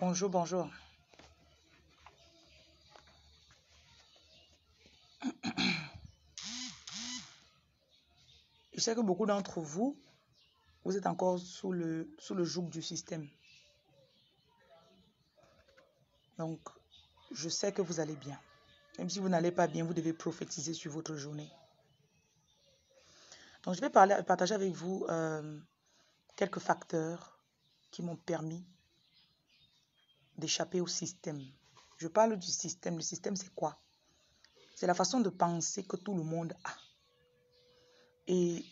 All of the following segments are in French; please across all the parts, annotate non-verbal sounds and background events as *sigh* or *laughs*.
Bonjour, bonjour. Je sais que beaucoup d'entre vous, vous êtes encore sous le, joug du système. Donc, je sais que vous allez bien. Même si vous n'allez pas bien, vous devez prophétiser sur votre journée. Donc, je vais partager avec vous euh, quelques facteurs qui m'ont permis d'échapper au système. Je parle du système. Le système, c'est quoi? C'est la façon de penser que tout le monde a. Et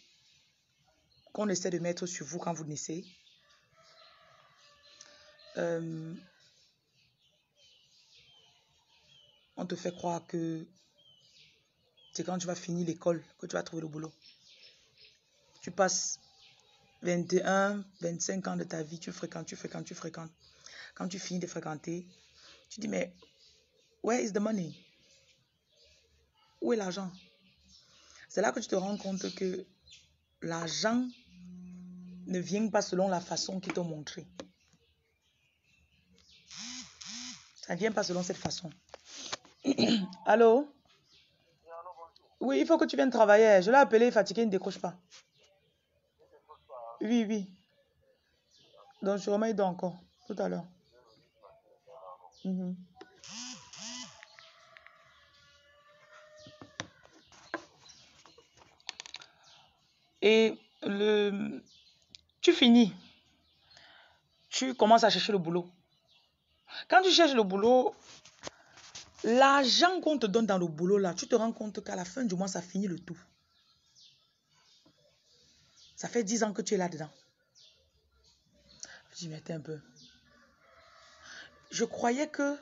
qu'on essaie de mettre sur vous quand vous naissez. Euh, on te fait croire que c'est quand tu vas finir l'école que tu vas trouver le boulot. Tu passes 21, 25 ans de ta vie, tu fréquentes, tu fréquentes, tu fréquentes. Quand tu finis de fréquenter, tu dis, mais where is the money? Où est l'argent? C'est là que tu te rends compte que l'argent ne vient pas selon la façon qu'ils t'ont montré. Ça ne vient pas selon cette façon. *clears throat* Allô? Oui, il faut que tu viennes travailler. Je l'ai appelé fatigué, il ne décroche pas. Oui, oui. Donc, je remets encore tout à l'heure. Mhm. Et le, tu finis. Tu commences à chercher le boulot. Quand tu cherches le boulot, l'argent qu'on te donne dans le boulot, là, tu te rends compte qu'à la fin du mois, ça finit le tout. Ça fait 10 ans que tu es là-dedans. Je dis, mais un peu. Je croyais que...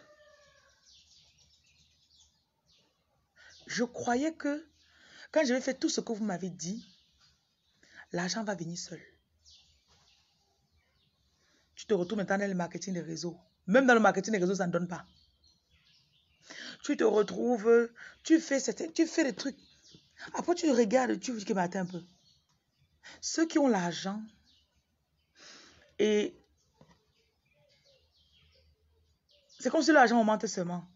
Je croyais que quand je vais faire tout ce que vous m'avez dit, l'argent va venir seul. Tu te retrouves maintenant dans le marketing des réseaux. Même dans le marketing des réseaux, ça ne donne pas. Tu te retrouves, tu fais, tu fais des trucs. Après, tu regardes, tu dis que un peu. Ceux qui ont l'argent et c'est comme si l'argent augmente seulement.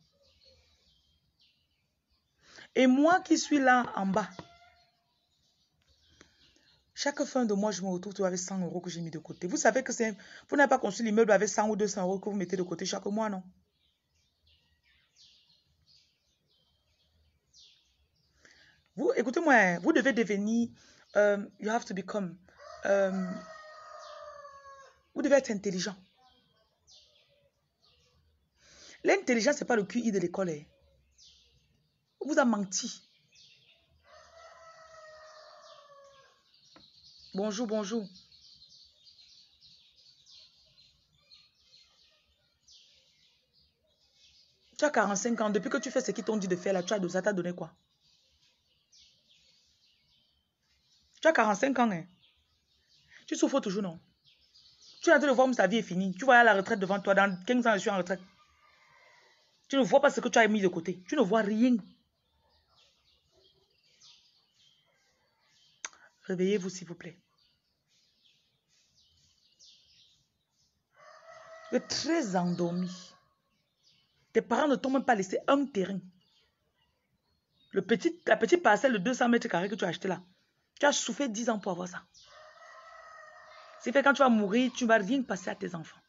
Et moi qui suis là en bas, chaque fin de mois, je me retrouve avec 100 euros que j'ai mis de côté. Vous savez que c'est... Vous n'avez pas construit l'immeuble avec 100 ou 200 euros que vous mettez de côté chaque mois, non? Vous, écoutez-moi, vous devez devenir Um, you have to become. Um, vous devez être intelligent. L'intelligence, ce n'est pas le QI de l'école. Hein. On vous a menti. Bonjour, bonjour. Tu as 45 ans. Depuis que tu fais ce qu'ils t'ont dit de faire, là, tu as, ça t'a donné quoi? Tu as 45 ans, hein? Tu souffres toujours, non? Tu es en train de voir où ta vie est finie. Tu vois à la retraite devant toi. Dans 15 ans, je suis en retraite. Tu ne vois pas ce que tu as mis de côté. Tu ne vois rien. Réveillez-vous, s'il vous plaît. Tu es très endormi. Tes parents ne t'ont même pas laissé un terrain. Le petit, la petite parcelle de 200 mètres carrés que tu as acheté là. Tu as souffert 10 ans pour avoir ça. C'est fait quand tu vas mourir, tu ne vas rien passer à tes enfants.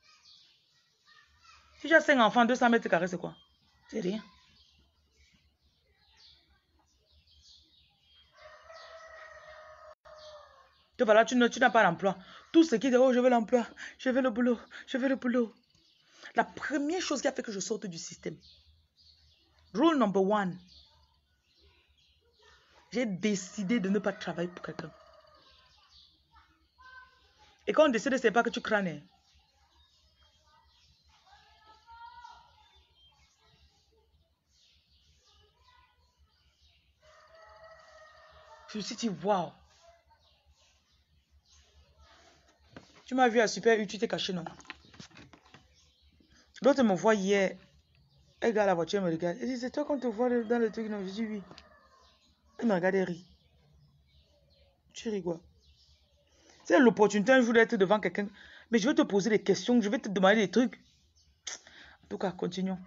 Si tu as 5 enfants, 200 mètres carrés, c'est quoi? C'est rien. Tu voilà, tu n'as pas d'emploi. Tout ce qui dit, oh, je veux l'emploi, je veux le boulot, je veux le boulot. La première chose qui a fait que je sorte du système, rule number one, j'ai décidé de ne pas travailler pour quelqu'un. Et quand on décide, c'est pas que tu crânes. Je me suis waouh. Tu m'as vu à Super U, tu t'es caché, non? L'autre me voit hier. Elle regarde la voiture, me regarde. Elle dit, c'est toi qu'on te voit dans le truc, non? Je dis oui. Il me regarde et rit. Tu ris quoi? C'est l'opportunité un jour d'être devant quelqu'un. Mais je vais te poser des questions, je vais te demander des trucs. tout cas, continuons.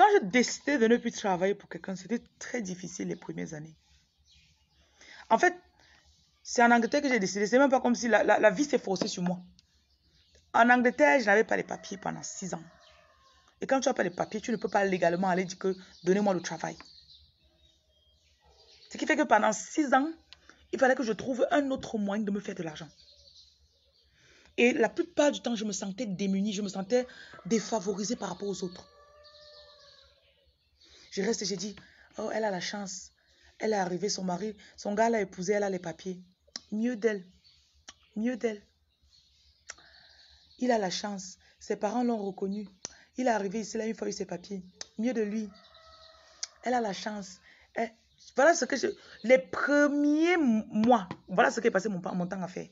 Quand j'ai décidé de ne plus travailler pour quelqu'un, c'était très difficile les premières années. En fait, c'est en Angleterre que j'ai décidé. C'est même pas comme si la, la vie s'est forcée sur moi. En Angleterre, je n'avais pas les papiers pendant six ans. Et quand tu n'as pas les papiers, tu ne peux pas légalement aller dire que donnez-moi le travail. Ce qui fait que pendant six ans, il fallait que je trouve un autre moyen de me faire de l'argent. Et la plupart du temps, je me sentais démunie, je me sentais défavorisée par rapport aux autres. Je reste et j'ai dit, oh, elle a la chance. Elle est arrivée, son mari, son gars l'a épousée, elle a les papiers. Mieux d'elle. Mieux d'elle. Il a la chance. Ses parents l'ont reconnu. Il est arrivé ici, là, une fois eu ses papiers. Mieux de lui. Elle a la chance. Voilà ce que je... Les premiers mois, voilà ce qui est passé mon, mon temps à faire.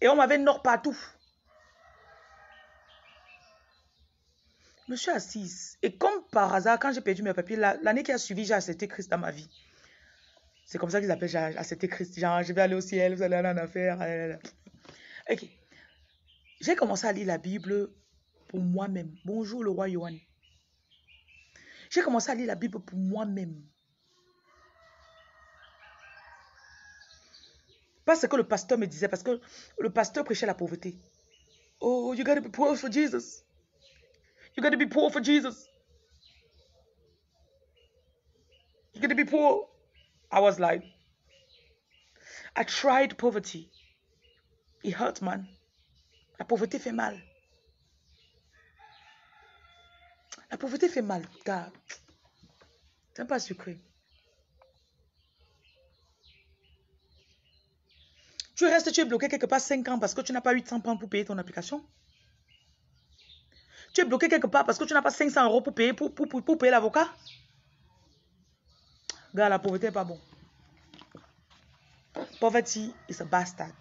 Et on m'avait nord partout. Je suis assise. Et comme par hasard, quand j'ai perdu mes papiers, l'année qui a suivi, j'ai accepté Christ dans ma vie. C'est comme ça qu'ils appellent j'ai accepté Christ. Genre, je vais aller au ciel, vous allez aller en affaire. Ok. J'ai commencé à lire la Bible pour moi-même. Bonjour le roi Johan. J'ai commencé à lire la Bible pour moi-même. Pas ce que le pasteur me disait, parce que le pasteur prêchait la pauvreté. Oh, you gotta be poor for Jesus. You gotta be poor for Jesus. You gotta be poor. I was like, I tried poverty. It hurt, man. La pauvreté fait mal. La pauvreté fait mal, car c'est pas sucré. Tu restes, tu es bloqué quelque part 5 ans parce que tu n'as pas 800 pounds pour payer ton application. Tu es bloqué quelque part parce que tu n'as pas 500 euros pour payer, pour, pour, pour, payer l'avocat. Gars, la pauvreté n'est pas bon. Poverty is a bastard.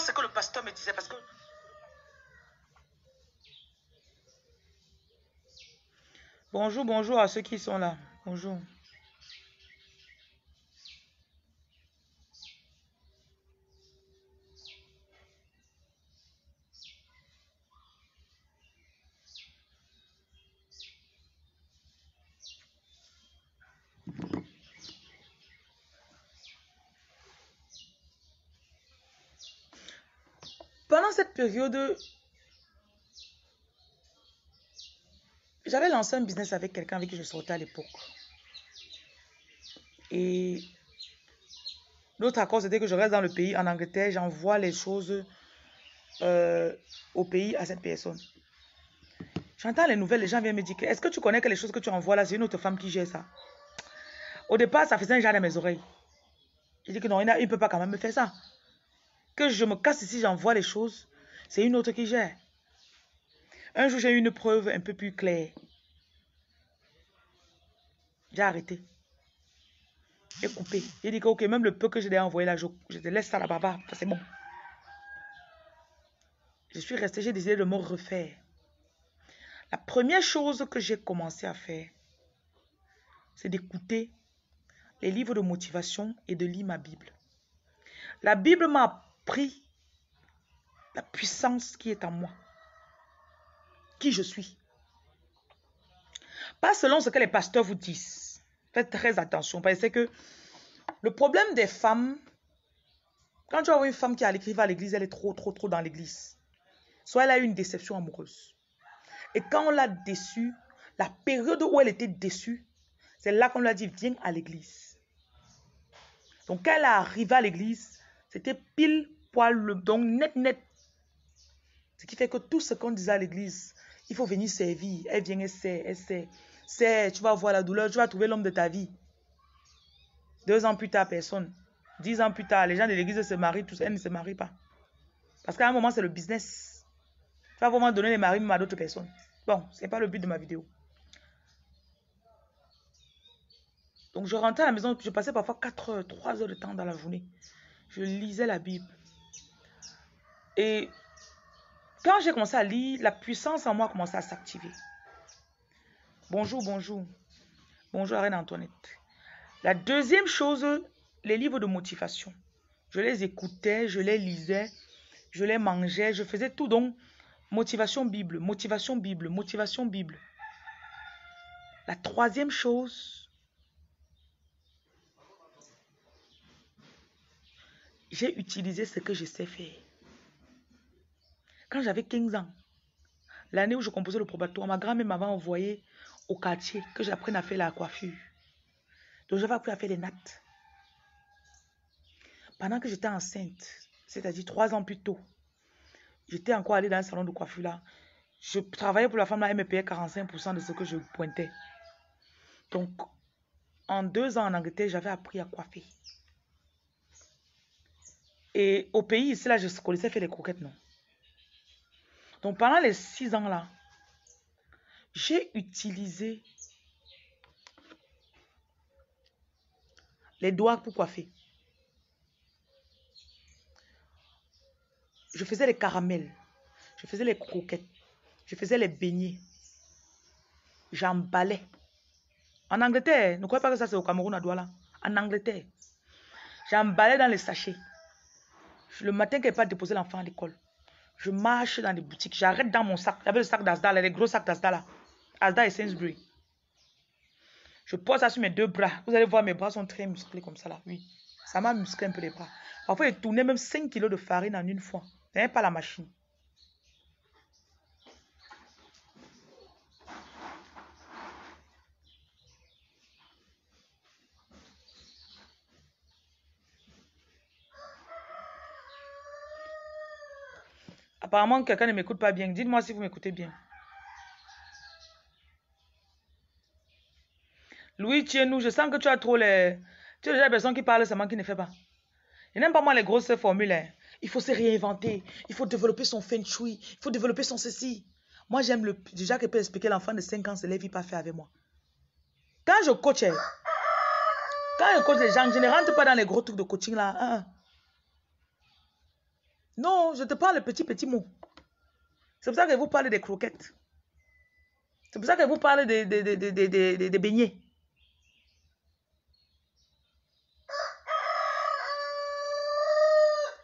ce que le pasteur me disait parce que Bonjour, bonjour à ceux qui sont là. Bonjour. Pendant cette période, j'avais lancé un business avec quelqu'un avec qui je sortais à l'époque. Et l'autre accord, c'était que je reste dans le pays, en Angleterre, j'envoie les choses euh, au pays à cette personne. J'entends les nouvelles, les gens viennent me dire, est-ce que tu connais que les choses que tu envoies là, c'est une autre femme qui gère ça? Au départ, ça faisait un genre dans mes oreilles. Je dis que non, il ne peut pas quand même me faire ça que je me casse ici, j'envoie les choses, c'est une autre qui gère. Un jour, j'ai eu une preuve un peu plus claire. J'ai arrêté. J'ai coupé. J'ai dit que, même le peu que je l'ai envoyé là, je, te laisse ça là-bas, c'est bon. Je suis resté, j'ai décidé de me refaire. La première chose que j'ai commencé à faire, c'est d'écouter les livres de motivation et de lire ma Bible. La Bible m'a pris la puissance qui est en moi. Qui je suis. Pas selon ce que les pasteurs vous disent. Faites très attention parce que le problème des femmes, quand tu as une femme qui a à l'église, elle est trop, trop, trop dans l'église. Soit elle a eu une déception amoureuse. Et quand on l'a déçue, la période où elle était déçue, c'est là qu'on lui a dit, viens à l'église. Donc quand elle est arrivée à l'église, c'était pile le donc net, net. Ce qui fait que tout ce qu'on disait à l'église, il faut venir servir. Elle vient, elle sait, elle sait. C'est, tu vas voir la douleur, tu vas trouver l'homme de ta vie. Deux ans plus tard, personne. Dix ans plus tard, les gens de l'église se marient tous, elle ne se marie pas. Parce qu'à un moment, c'est le business. Tu vas vraiment donner les maris à d'autres personnes. Bon, ce n'est pas le but de ma vidéo. Donc, je rentrais à la maison, je passais parfois 4 heures, 3 heures de temps dans la journée. Je lisais la Bible. Et quand j'ai commencé à lire, la puissance en moi a à s'activer. Bonjour, bonjour. Bonjour, Reine Antoinette. La deuxième chose, les livres de motivation. Je les écoutais, je les lisais, je les mangeais, je faisais tout. Donc, motivation Bible, motivation Bible, motivation Bible. La troisième chose, j'ai utilisé ce que je sais faire. Quand j'avais 15 ans, l'année où je composais le probatoire, ma grand-mère m'avait envoyé au quartier que j'apprenne à faire la coiffure. Donc j'avais appris à faire des nattes. Pendant que j'étais enceinte, c'est-à-dire trois ans plus tôt, j'étais encore allée dans un salon de coiffure là. Je travaillais pour la femme là, elle me payait 45% de ce que je pointais. Donc, en deux ans en Angleterre, j'avais appris à coiffer. Et au pays, ici, là, je connaissais faire les croquettes, non. Donc, pendant les six ans là, j'ai utilisé les doigts pour coiffer. Je faisais les caramels, je faisais les croquettes, je faisais les beignets. J'emballais. En Angleterre, ne croyez pas que ça c'est au Cameroun à Douala. En Angleterre, j'emballais dans les sachets. Le matin, je pas déposer l'enfant à l'école, je marche dans les boutiques, j'arrête dans mon sac. J'avais le sac d'Asda, les gros sacs d'Asda là. Asda et Sainsbury. Je pose ça sur mes deux bras. Vous allez voir, mes bras sont très musclés comme ça là. Oui, ça m'a musclé un peu les bras. Parfois, j'ai tourné même 5 kilos de farine en une fois. Ce pas la machine. Apparemment, quelqu'un ne m'écoute pas bien. Dites-moi si vous m'écoutez bien. Louis, tiens nous, je sens que tu as trop les... Tu es déjà la personne qui parle seulement qui ne fait pas. Je n'aime pas moi les grosses formules. Hein. Il faut se réinventer. Il faut développer son feng shui. Il faut développer son ceci. Moi, j'aime le... Déjà que peut expliquer l'enfant de 5 ans se lève, il pas fait avec moi. Quand je coach, hein, quand je coach les gens, je ne rentre pas dans les gros trucs de coaching là. Hein. Non, je te parle de petits, petits mots. C'est pour ça que vous parlez des croquettes. C'est pour ça que vous parlez des, des, des, des beignets.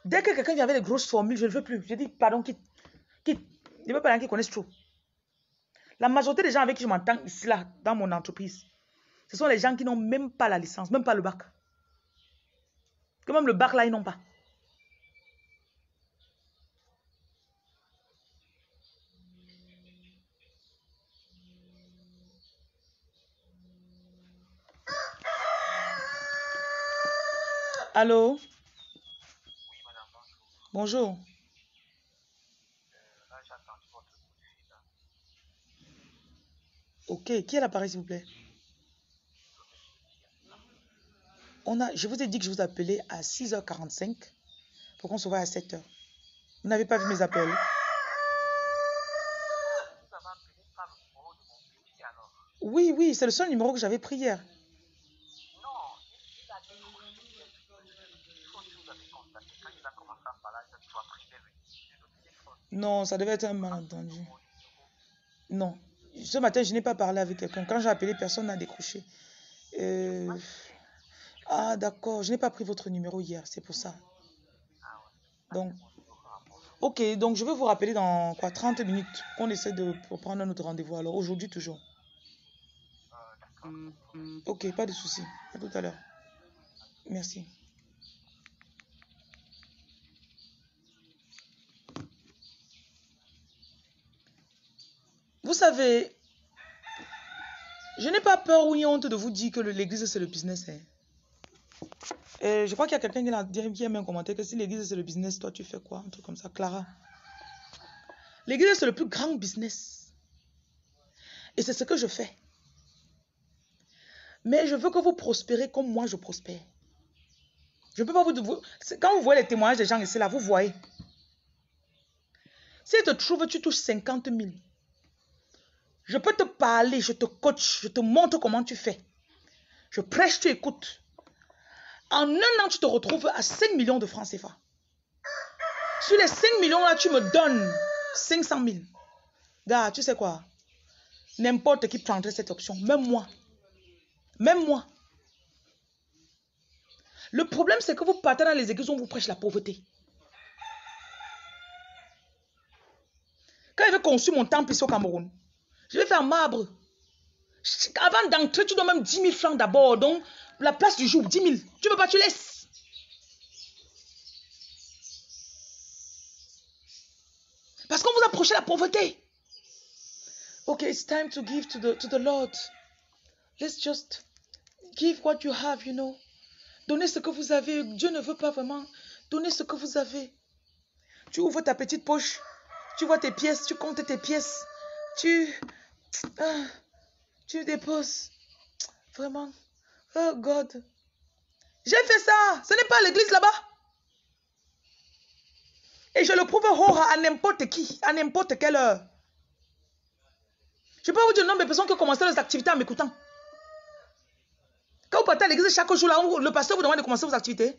Dès que quelqu'un vient avec des grosses formules, je ne veux plus. Je dis, pardon, quitte. Quitte. Je veux pas rien qui connaissent trop. La majorité des gens avec qui je m'entends ici, là, dans mon entreprise, ce sont les gens qui n'ont même pas la licence, même pas le bac. Que même le bac, là, ils n'ont pas. Allô? Bonjour. Ok, qui est l'appareil s'il vous plaît? On a, Je vous ai dit que je vous appelais à 6h45 pour qu'on se voit à 7h. Vous n'avez pas vu mes appels Oui, oui, c'est le seul numéro que j'avais pris hier. Non, ça devait être un malentendu. Non. Ce matin, je n'ai pas parlé avec quelqu'un. Quand j'ai appelé, personne n'a décroché. Euh, ah, d'accord. Je n'ai pas pris votre numéro hier. C'est pour ça. Donc, ok. Donc, je vais vous rappeler dans quoi 30 minutes qu'on essaie de prendre notre rendez-vous. Alors, aujourd'hui, toujours. Ok, pas de souci. À tout à l'heure. Merci. Savez, je n'ai pas peur ou honte de vous dire que l'église c'est le business. Hein. Et je crois qu'il y a quelqu'un qui qui a mis un commentaire que si l'église c'est le business, toi tu fais quoi? Un truc comme ça, Clara. L'église c'est le plus grand business. Et c'est ce que je fais. Mais je veux que vous prospérez comme moi je prospère. Je ne peux pas vous, vous... Quand vous voyez les témoignages des gens ici, là, vous voyez. Si tu te trouves, tu touches 50 000. Je peux te parler, je te coach, je te montre comment tu fais. Je prêche, tu écoutes. En un an, tu te retrouves à 5 millions de francs CFA. Sur les 5 millions là, tu me donnes 500 000. Gars, tu sais quoi? N'importe qui prendrait cette option. Même moi. Même moi. Le problème, c'est que vous partez dans les églises où on vous prêche la pauvreté. Quand je vais construire mon temple ici au Cameroun, je vais faire marbre. Avant d'entrer, tu dois même 10 000 francs d'abord. Donc, la place du jour, 10 000. Tu veux pas, tu laisses. Parce qu'on vous approchez la pauvreté. Okay, it's time to give to the, to the Lord. Let's just give what you have, you know. Donnez ce que vous avez. Dieu ne veut pas vraiment. Donnez ce que vous avez. Tu ouvres ta petite poche. Tu vois tes pièces. Tu comptes tes pièces. Tu... Ah, tu déposes. Vraiment. Oh God. J'ai fait ça. Ce n'est pas l'église là-bas. Et je le prouve à n'importe qui, à n'importe quelle heure. Je peux vous dire le nombre de personnes qui ont commencé leurs activités en m'écoutant. Quand vous partez à l'église chaque jour, le pasteur vous demande de commencer vos activités.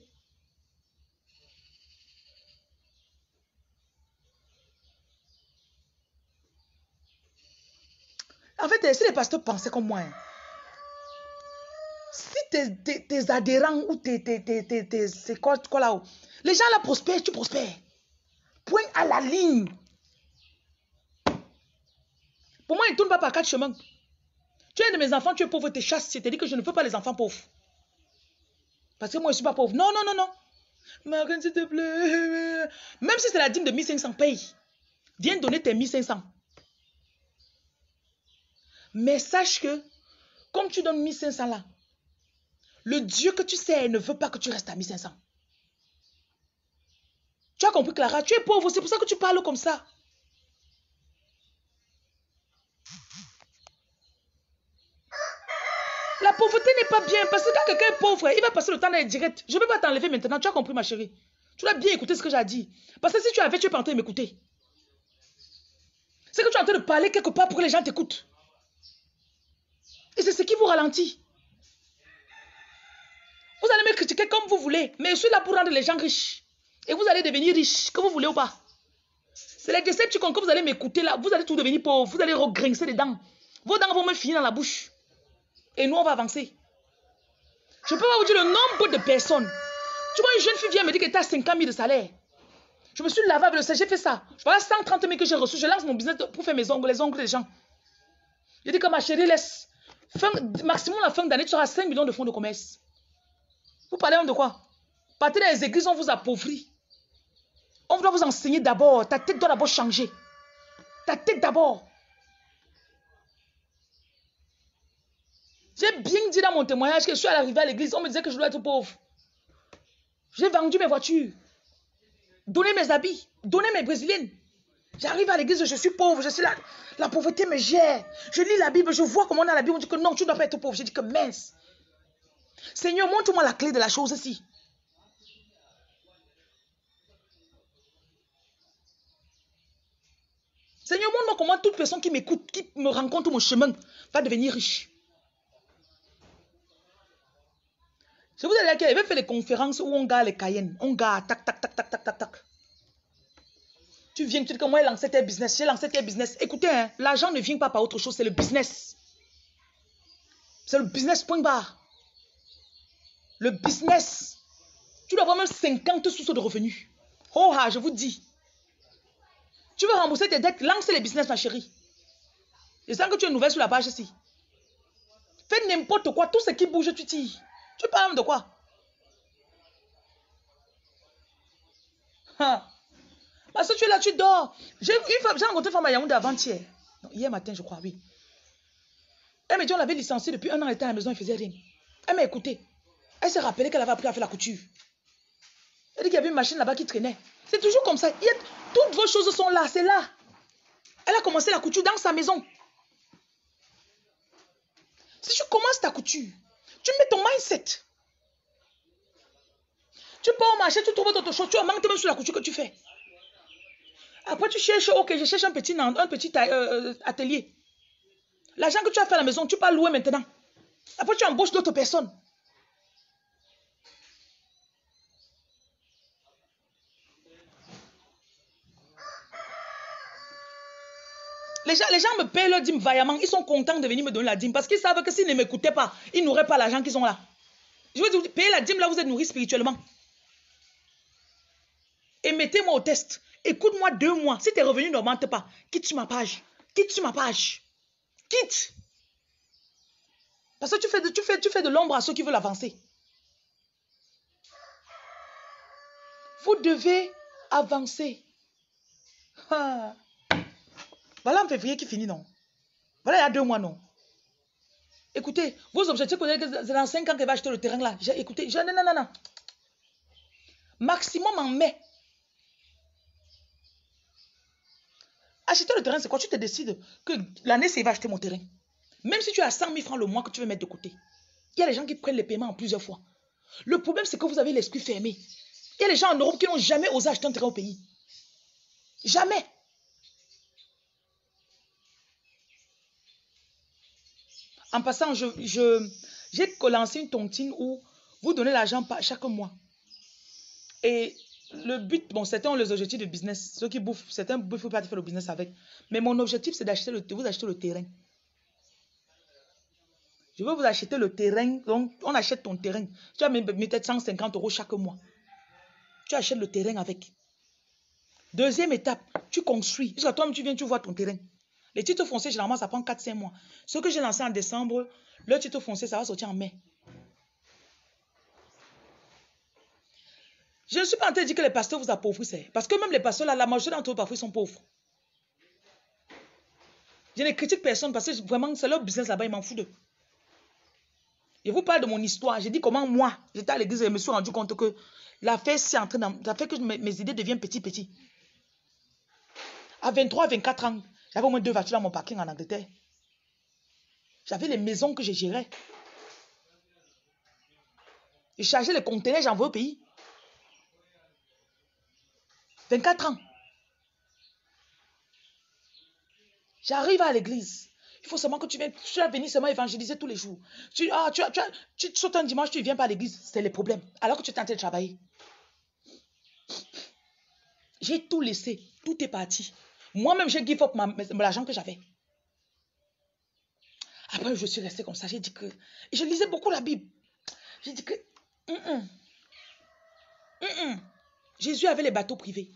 Si les pasteurs pensaient comme moi, hein, si tes, adhérents ou tes, tes, c'est quoi, quoi là, les gens là prospèrent, tu prospères. Point à la ligne. Pour moi, ils ne tournent pas par quatre chemins. Tu es de mes enfants, tu es pauvre, tu es chasse. C'est-à-dire que je ne veux pas les enfants pauvres. Parce que moi, je ne suis pas pauvre. Non, non, non, non. Marine, s'il te plaît. Même si c'est la dîme de 1500, paye. Viens donner tes 1500. Mais sache que, comme tu donnes 1500 là, le Dieu que tu sais ne veut pas que tu restes à 1500. Tu as compris, Clara? Tu es pauvre, c'est pour ça que tu parles comme ça. La pauvreté n'est pas bien parce que quand quelqu'un est pauvre, il va passer le temps d'être direct. Je ne peux pas t'enlever maintenant. Tu as compris, ma chérie? Tu dois bien écouter ce que j'ai dit. Parce que si tu avais, tu es pas en train de m'écouter. C'est que tu es en train de parler quelque part pour que les gens t'écoutent. Et c'est ce qui vous ralentit. Vous allez me critiquer comme vous voulez, mais je suis là pour rendre les gens riches. Et vous allez devenir riches, que vous voulez ou pas. C'est les décepticons que vous allez m'écouter là. Vous allez tout devenir pauvre. Vous allez regrincer les dents. Vos dents vont me finir dans la bouche. Et nous, on va avancer. Je peux pas vous dire le nombre de personnes. Tu vois, une jeune fille vient me dire qu'elle est à 50 000 de salaire. Je me suis lavé avec le salaire, j'ai fait ça. Je vois 130 000 que j'ai reçu. Je lance mon business pour faire mes ongles, les ongles des gens. Je dis que ma chérie, laisse. Maximum la fin d'année, tu auras 5 millions de fonds de commerce. Vous parlez de quoi? Partez dans les églises, on vous appauvrit. On doit vous enseigner d'abord. Ta tête doit d'abord changer. Ta tête d'abord. J'ai bien dit dans mon témoignage que je suis arrivé à l'église. On me disait que je dois être pauvre. J'ai vendu mes voitures. Donné mes habits. Donné mes brésiliennes. J'arrive à l'église, je suis pauvre. Je suis là. La pauvreté me gère. Je lis la Bible, je vois comment on a la Bible. On dit que non, tu ne dois pas être pauvre. J'ai dit que mince. Seigneur, montre-moi la clé de la chose ici. Seigneur, montre-moi comment toute personne qui m'écoute, qui me rencontre mon chemin, va devenir riche. Je vous ai dit qu'il avait fait des conférences où on garde les Cayennes. On garde, tac, tac, tac, tac, tac, tac, tac. Tu viens, tu dis que moi, j'ai lancé tes business. J'ai lancé tes business. Écoutez, hein, l'argent ne vient pas par autre chose, c'est le business. C'est le business, point barre. Le business. Tu dois avoir même 50 sources de revenus. Oh, ah, je vous dis. Tu veux rembourser tes dettes, lance les business, ma chérie. Je sens que tu es nouvelle sur la page ici. Fais n'importe quoi, tout ce qui bouge, tu tires. Tu parles de quoi? Parce que tu es là, tu dors. J'ai rencontré une femme à Yaoundé avant-hier. Hier matin, je crois, oui. Elle m'a dit on l'avait licenciée depuis un an, elle était à la maison, elle faisait rien. Elle m'a écouté. Elle s'est rappelée qu'elle avait appris à faire la couture. Elle dit qu'il y avait une machine là-bas qui traînait. C'est toujours comme ça. toutes vos choses sont là, c'est là. Elle a commencé la couture dans sa maison. Si tu commences ta couture, tu mets ton mindset. Tu pars au marché, tu trouves d'autres choses, tu augmentes même sur la couture que tu fais. Après, tu cherches, ok, je cherche un petit, euh, euh, atelier. L'argent que tu as fait à la maison, tu peux louer maintenant. Après, tu embauches d'autres personnes. Les gens, les gens me payent leur dîme vaillamment. Ils sont contents de venir me donner la dîme parce qu'ils savent que s'ils ne m'écoutaient pas, ils n'auraient pas l'argent qu'ils ont là. Je veux dire, payer la dîme là, vous êtes nourris spirituellement. Et mettez-moi au test. Écoute-moi deux mois. Si tes revenus n'augmentent pas, quitte sur ma page. Quitte sur ma page. Quitte. Parce que tu fais de, tu fais, tu fais de l'ombre à ceux qui veulent avancer. Vous devez avancer. Voilà en février qui finit, non? Voilà, il y a deux mois, non? Écoutez, vos objectifs, c'est dans cinq ans qu'elle va acheter le terrain là. Écoutez, je, non, non, non, non. Maximum en mai. Acheter le terrain, c'est quoi? Tu te décides que l'année, c'est va acheter mon terrain. Même si tu as 100 000 francs le mois que tu veux mettre de côté. Il y a des gens qui prennent les paiements en plusieurs fois. Le problème, c'est que vous avez l'esprit fermé. Il y a des gens en Europe qui n'ont jamais osé acheter un terrain au pays. Jamais. En passant, je, j'ai lancé une tontine où vous donnez l'argent chaque mois. Et le but, bon, c'était les objectifs de business. Ceux qui bouffent, certains ne peuvent pas faire le business avec. Mais mon objectif, c'est d'acheter le, vous acheter le terrain. Je veux vous acheter le terrain. Donc, on achète ton terrain. Tu as peut-être 150 euros chaque mois. Tu achètes le terrain avec. Deuxième étape, tu construis. Jusqu'à toi, tu viens, tu vois ton terrain. Les titres fonciers, généralement, ça prend 4-5 mois. Ce que j'ai lancé en décembre, le titre foncier, ça va sortir en mai. Je ne suis pas en train de dire que les pasteurs vous appauvrissent. Parce que même les pasteurs, la majorité d'entre eux, parfois, sont pauvres. Je ne critique personne parce que vraiment, c'est leur business là-bas, ils m'en foutent d'eux. Je vous parle de mon histoire. J'ai dit comment moi, j'étais à l'église et je me suis rendu compte que l'affaire s'est entrée dans... Ça fait que mes, mes idées deviennent petit, petit. À 23, 24 ans, j'avais au moins deux voitures dans mon parking en Angleterre. J'avais les maisons que je gérais. Je chargeais les conteneurs, j'envoyais au pays. 24 ans. J'arrive à l'église. Il faut seulement que tu viennes, tu vas venir seulement évangéliser tous les jours. Tu, ah, tu, tu, tu, sautes un dimanche, tu ne viens pas à l'église, c'est le problème. Alors que tu es en train de travailler. J'ai tout laissé, tout est parti. Moi-même, j'ai give up l'argent que j'avais. Après, je suis restée comme ça. J'ai dit que. je lisais beaucoup la Bible. J'ai dit que. Jésus avait les bateaux privés.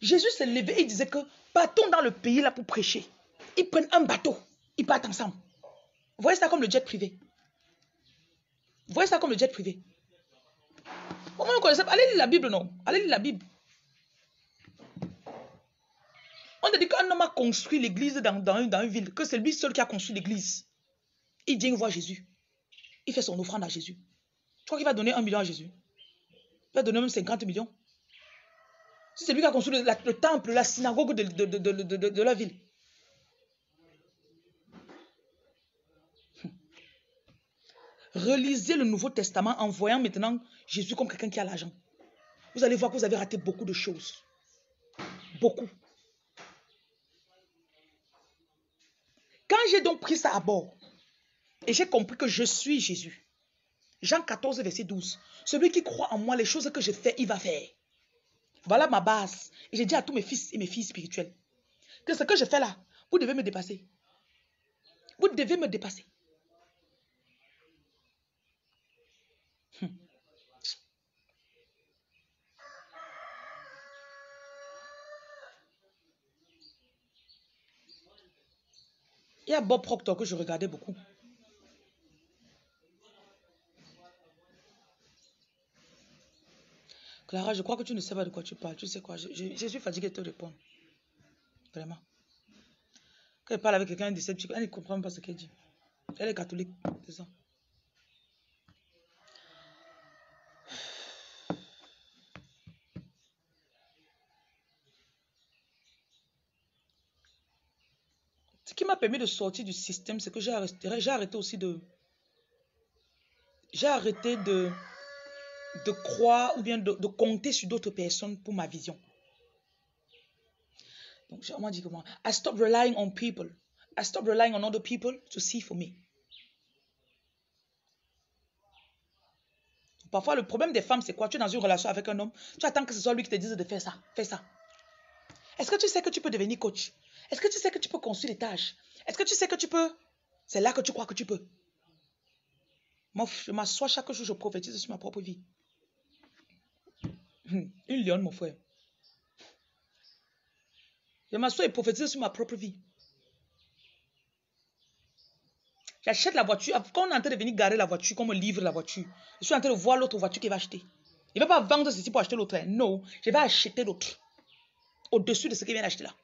Jésus s'est levé et disait que partons dans le pays là pour prêcher. Ils prennent un bateau. Ils partent ensemble. Voyez ça comme le jet privé? Voyez ça comme le jet privé? Comment vous connaissez Allez lire la Bible, non? Allez lire la Bible. On a dit qu'un homme a construit l'église dans, dans, une ville, que c'est lui seul qui a construit l'église. Il vient voir Jésus. Il fait son offrande à Jésus. Tu crois qu'il va donner un million à Jésus? Il va donner même 50 millions? C'est lui qui a construit le, temple, la synagogue de, de, la ville. Relisez le Nouveau Testament en voyant maintenant Jésus comme quelqu'un qui a l'argent. Vous allez voir que vous avez raté beaucoup de choses. Beaucoup. Quand j'ai donc pris ça à bord, et j'ai compris que je suis Jésus, Jean 14, verset 12, celui qui croit en moi, les choses que je fais, il va faire. Voilà ma base. Et j'ai dit à tous mes fils et mes filles spirituelles que ce que je fais là, vous devez me dépasser. Vous devez me dépasser. Il y a Bob Proctor que je regardais beaucoup. Clara, je crois que tu ne sais pas de quoi tu parles. Tu sais quoi, je, suis fatiguée de te répondre. Vraiment. Quand elle parle avec quelqu'un de elle ne comprend pas ce qu'elle dit. Elle est catholique, c'est ça. Ce qui m'a permis de sortir du système, c'est que j'ai arrêté, arrêté aussi de... J'ai arrêté de, de croire ou bien de, compter sur d'autres personnes pour ma vision. Donc, on m'a dit comment I stop relying on people. I stop relying on other people to see for me. Parfois, le problème des femmes, c'est quoi? Tu es dans une relation avec un homme, tu attends que ce soit lui qui te dise de faire ça, fais ça. Est-ce que tu sais que tu peux devenir coach? Est-ce que tu sais que tu peux construire des tâches? Est-ce que tu sais que tu peux? C'est là que tu crois que tu peux. Moi, je m'assois chaque jour, je prophétise sur ma propre vie. Une lionne, mon frère. Je m'assois et prophétise sur ma propre vie. J'achète la voiture. Quand on est en train de venir garer la voiture, qu'on me livre la voiture, je suis en train de voir l'autre voiture qu'il va acheter. Il ne va pas vendre ceci pour acheter l'autre. Hein. Non, je vais acheter l'autre. Au-dessus de ce qu'il vient d'acheter là.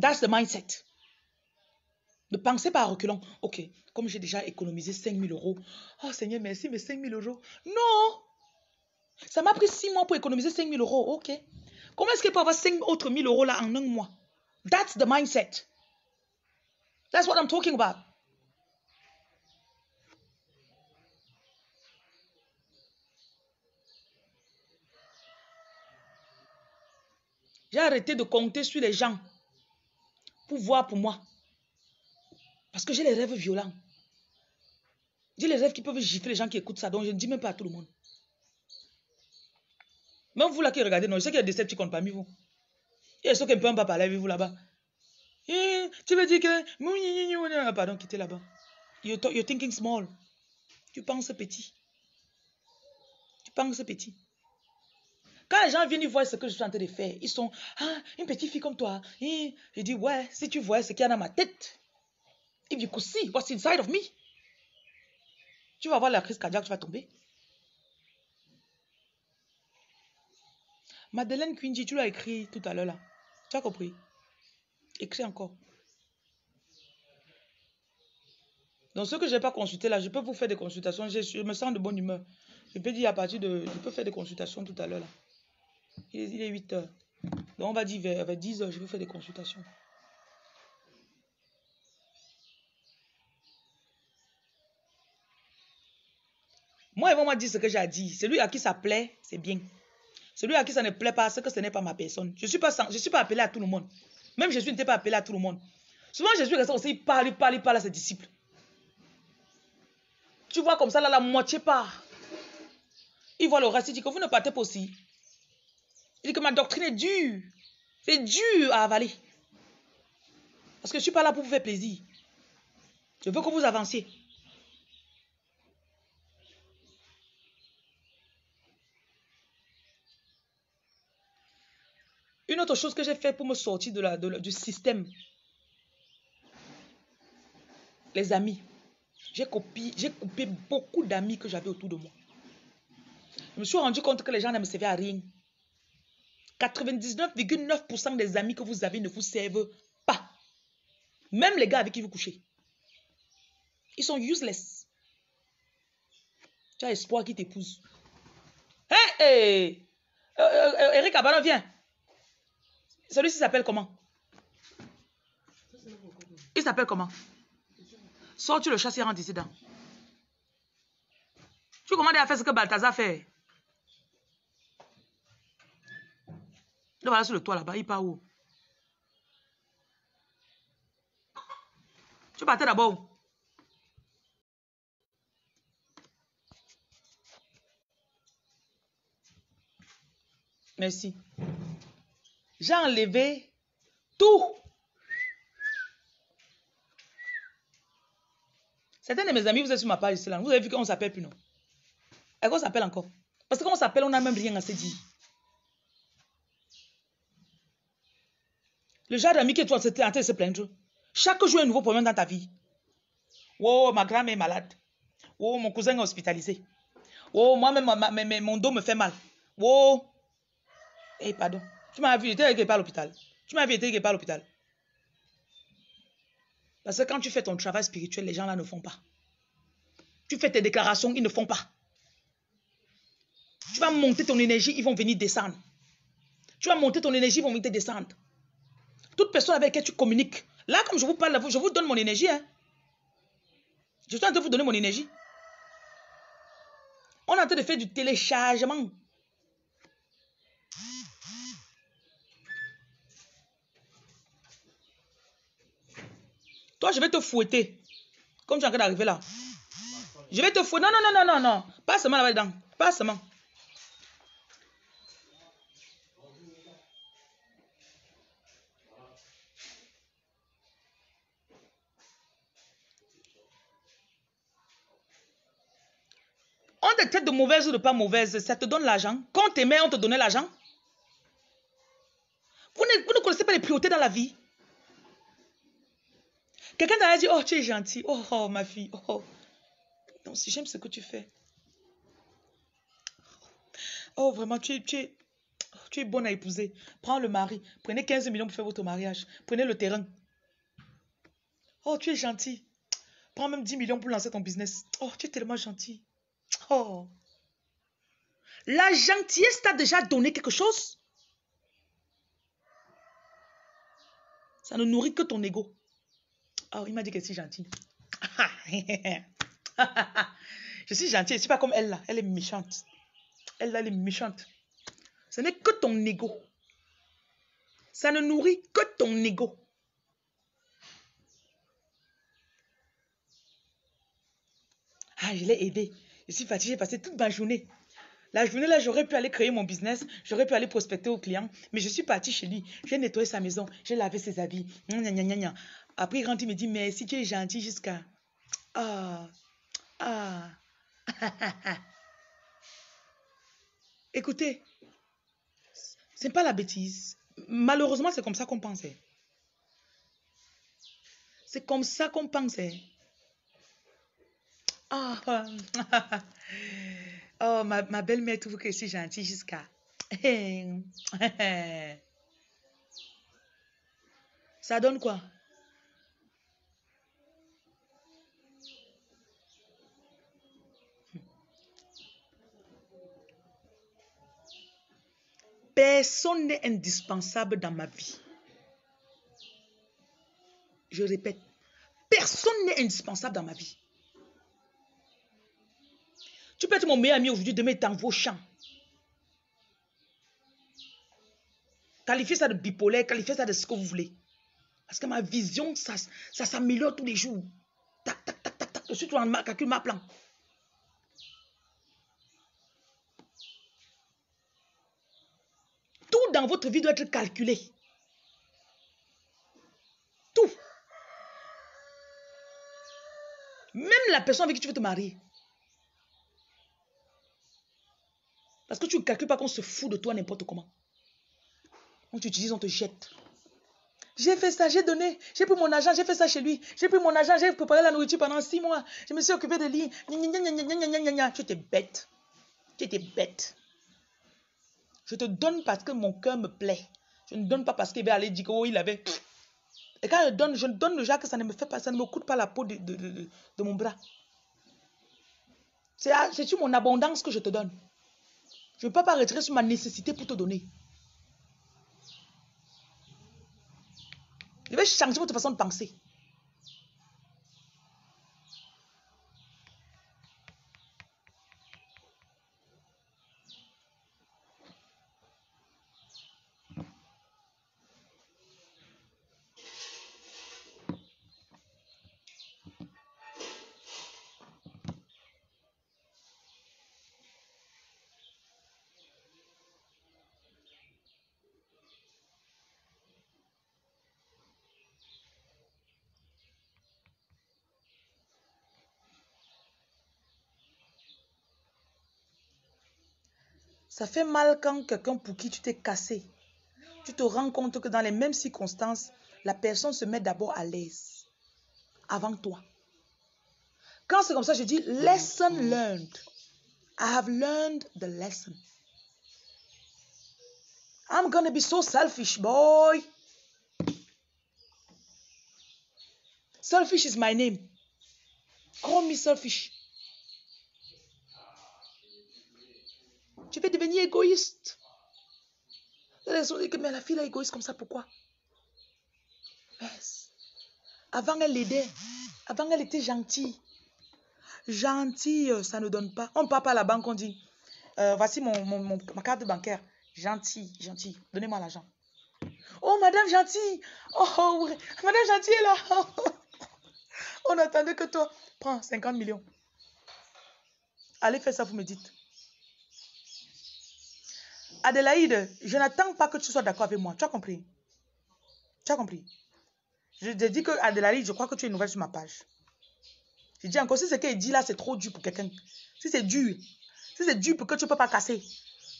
That's the mindset. Ne pensez pas à reculons. Ok, comme j'ai déjà économisé 5 000 euros. Oh Seigneur, merci, mais 5 000 euros. Non! Ça m'a pris 6 mois pour économiser 5 000 euros. Ok. Comment est-ce qu'il peut avoir 5 autres 000 euros là en un mois? That's the mindset. That's what I'm talking about. J'ai arrêté de compter sur les gens pour voir pour moi. Parce que j'ai les rêves violents. J'ai les rêves qui peuvent gifler les gens qui écoutent ça. Donc je ne dis même pas à tout le monde. Même vous là qui regardez, non, je sais qu'il y a des sceptiques parmi vous. Il y a ceux qui ne peuvent pas parler avec vous là-bas. Eh, tu veux dire que... Pardon, quittez là-bas. You're, you're thinking small. Tu penses petit. Tu penses petit. Quand les gens viennent voir ce que je suis en train de faire, ils sont, ah, une petite fille comme toi. Et je dis, ouais, si tu vois ce qu'il y a dans ma tête, if you could see what's inside of me, tu vas avoir la crise cardiaque, tu vas tomber. Madeleine Quinji, tu l'as écrit tout à l'heure là. Tu as compris? Écris encore. Donc, ce que je n'ai pas consulté là, je peux vous faire des consultations. Je, me sens de bonne humeur. Je peux dire à partir de. Je peux faire des consultations tout à l'heure là. Il est 8 heures. Donc, on va dire vers, 10 heures, je vais faire des consultations. Moi, ils vont me dire ce que j'ai dit. Celui à qui ça plaît, c'est bien. Celui à qui ça ne plaît pas, c'est que ce n'est pas ma personne. Je ne suis, pas, appelé à tout le monde. Même Jésus n'était pas appelé à tout le monde. Souvent, Jésus resté aussi, il parle, il parle, il parle à ses disciples. Tu vois comme ça, là, la moitié part. Il voit le reste, il dit que vous ne partez pas aussi. Il dit que ma doctrine est dure. C'est dur à avaler. Parce que je ne suis pas là pour vous faire plaisir. Je veux que vous avanciez. Une autre chose que j'ai fait pour me sortir de la, du système, les amis. J'ai coupé, beaucoup d'amis que j'avais autour de moi. Je me suis rendu compte que les gens ne me servaient à rien. 99,9% des amis que vous avez ne vous servent pas. Même les gars avec qui vous couchez. Ils sont useless. Tu as espoir qu'ils t'épousent. Hé! Euh, euh, euh, Eric Abalon, viens. Celui-ci s'appelle comment? Il s'appelle comment? Sors-tu le chasseur rentre ici. Tu commandes à faire ce que Balthazar fait. Le voilà sur le toit là-bas, il part où? Tu partais d'abord Merci. J'ai enlevé tout. Certains de mes amis, vous êtes sur ma page ici, là. Vous avez vu qu'on s'appelle plus, non? Et qu'on s'appelle encore? Parce que quand on s'appelle, on n'a même rien à se dire. Le genre d'amis qui est en train de se plaindre. Chaque jour, un nouveau problème dans ta vie. Oh, ma grand-mère est malade. Oh, mon cousin est hospitalisé. Oh, moi-même, mon dos me fait mal. Oh. Eh, pardon. Tu m'as vu, j'étais à l'hôpital. Tu m'as vu, j'étais à l'hôpital. Parce que quand tu fais ton travail spirituel, les gens là ne font pas. Tu fais tes déclarations, ils ne font pas. Tu vas monter ton énergie, ils vont venir descendre. Tu vas monter ton énergie, ils vont venir descendre. Toute personne avec laquelle tu communiques. Là, comme je vous parle, je vous donne mon énergie. Hein. Je suis en train de vous donner mon énergie. On est en train de faire du téléchargement. Toi, je vais te fouetter. Comme tu es en train d'arriver là. Je vais te foutre. Non, non, non, non, non, non. Pas seulement là-dedans. Pas seulement. On te traite de mauvaise ou de pas mauvaise, ça te donne l'argent. Quand t'aimais, on te donnait l'argent. Vous vous ne connaissez pas les priorités dans la vie. Quelqu'un t'a dit, oh, tu es gentil. Oh, oh, ma fille. Oh. Non, si j'aime ce que tu fais. Oh, vraiment, tu es, tu tu es bonne à épouser. Prends le mari. Prenez 15 millions pour faire votre mariage. Prenez le terrain. Oh, tu es gentil. Prends même 10 millions pour lancer ton business. Oh, tu es tellement gentil. Oh. La gentillesse t'a déjà donné quelque chose? Ça ne nourrit que ton ego. Oh, il m'a dit que c'est gentil. *laughs* je suis gentille, je ne suis pas comme elle là. Elle est méchante. Elle là, elle est méchante. Ce n'est que ton ego. Ça ne nourrit que ton ego. Ah, je l'ai aidé. Je suis fatiguée, j'ai passé toute ma journée. La journée là, j'aurais pu aller créer mon business, j'aurais pu aller prospecter aux clients, mais je suis partie chez lui. J'ai nettoyé sa maison, j'ai lavé ses habits. Après, rentre, il me dit, mais si tu es gentil jusqu'à... Ah, ah. *laughs* Écoutez, c'est pas la bêtise. Malheureusement, c'est comme ça qu'on pensait. C'est comme ça qu'on pensait. Ah, *laughs* oh, ma, ma belle-mère trouve que je suis gentille jusqu'à... *laughs* Ça donne quoi? Personne n'est indispensable dans ma vie. Je répète, personne n'est indispensable dans ma vie. Tu peux être mon meilleur ami aujourd'hui, demain dans vos champs. Qualifiez ça de bipolaire, qualifiez ça de ce que vous voulez. Parce que ma vision, ça, ça s'améliore tous les jours. Tac, tac, tac, tac, tac. Je suis en calcul ma plan. Dans votre vie doit être calculé. Tout. Même la personne avec qui tu veux te marier. Parce que tu ne calcules pas qu'on se fout de toi n'importe comment. On t'utilise, on te jette. J'ai fait ça, j'ai donné, j'ai pris mon argent, j'ai fait ça chez lui. J'ai pris mon argent, j'ai préparé la nourriture pendant six mois. Je me suis occupé de lui. Tu étais bête. Tu étais bête. Je te donne parce que mon cœur me plaît. Je ne donne pas parce qu'il va aller dire qu'il avait. Et quand je donne, je donne déjà que ça ne me fait pas, ça ne me coûte pas la peau de, de mon bras. C'est sur mon abondance que je te donne. Je ne peux pas retirer sur ma nécessité pour te donner. Je vais changer votre façon de penser. Ça fait mal quand quelqu'un pour qui tu t'es cassé, tu te rends compte que dans les mêmes circonstances, la personne se met d'abord à l'aise avant toi. Quand c'est comme ça, je dis lesson learned. I have learned the lesson. I'm gonna be so selfish, boy. Selfish is my name. Call me selfish. Tu vais devenir égoïste. Mais la fille est égoïste comme ça, pourquoi Avant, elle l'aidait. Avant, elle était gentille. Gentille, ça ne donne pas. On ne part pas à la banque, on dit, euh, voici mon, ma carte bancaire. Gentil, gentil, donnez-moi l'argent. Oh, madame gentille. Oh, oh madame gentille est là. *laughs* on attendait que toi. Prends 50 millions. Allez faire ça, vous me dites. Adélaïde, je n'attends pas que tu sois d'accord avec moi. Tu as compris? Tu as compris? Je te dis que Adélaïde, je crois que tu es nouvelle sur ma page. Je dis encore, si ce qu'elle dit là, c'est trop dur pour quelqu'un. Si c'est dur, si c'est dur pour que tu ne peux pas casser,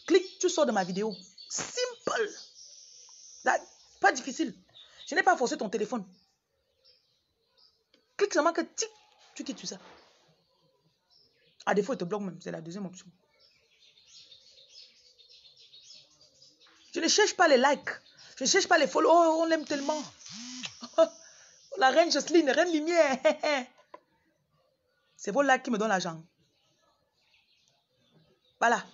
clique, tu sors de ma vidéo. Simple. pas difficile. Je n'ai pas forcé ton téléphone. Clique seulement que tic, tu quittes ça. À défaut, il te bloque même. C'est la deuxième option. Je ne cherche pas les likes. Je ne cherche pas les follow. Oh, on l'aime tellement. *laughs* La reine Jocelyne, reine lumière. *laughs* C'est vos likes qui me donnent l'argent. Voilà.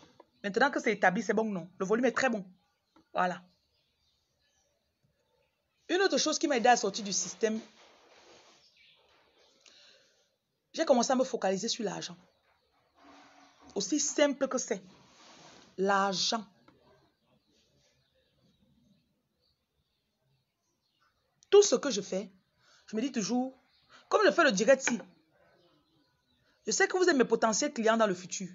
Maintenant que c'est établi, c'est bon, non. Le volume est très bon. Voilà. Une autre chose qui m'a aidé à sortir du système, j'ai commencé à me focaliser sur l'argent. Aussi simple que c'est. L'argent. Tout ce que je fais, je me dis toujours, comme je fais le direct si, je sais que vous êtes mes potentiels clients dans le futur.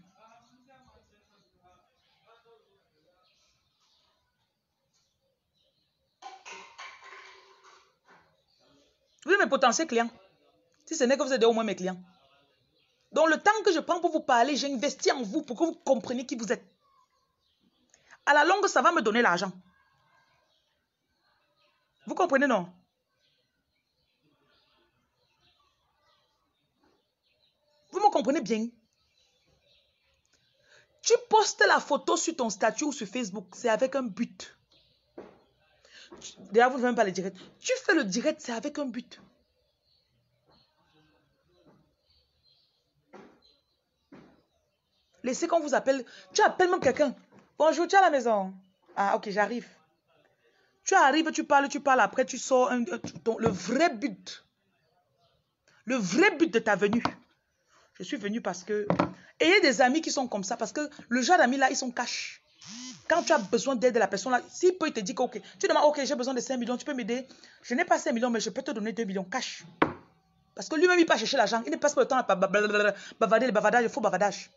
Vous êtes mes potentiels clients. Si ce n'est que vous êtes au moins mes clients. Donc le temps que je prends pour vous parler, j'investis en vous pour que vous compreniez qui vous êtes. À la longue, ça va me donner l'argent. Vous comprenez, non? Vous me comprenez bien? Tu postes la photo sur ton statut ou sur Facebook, c'est avec un but. D'ailleurs, vous ne même pas le direct. Tu fais le direct, c'est avec un but. Laissez qu'on vous appelle. Tu appelles même quelqu'un. Bonjour, tu es à la maison. Ah, ok, j'arrive. Tu arrives, tu parles, tu parles, après tu sors le vrai but. Le vrai but de ta venue. Je suis venue parce que... Ayez des amis qui sont comme ça parce que le genre d'amis là, ils sont cash. Quand tu as besoin d'aide de la personne là, s'il peut, te dire que, ok, tu demandes, ok, j'ai besoin de 5 millions, tu peux m'aider. Je n'ai pas 5 millions, mais je peux te donner 2 millions cash. Parce que lui-même, il pas chercher l'argent. Il ne passe pas le temps à bavader, le bavardage, le faux bavardage.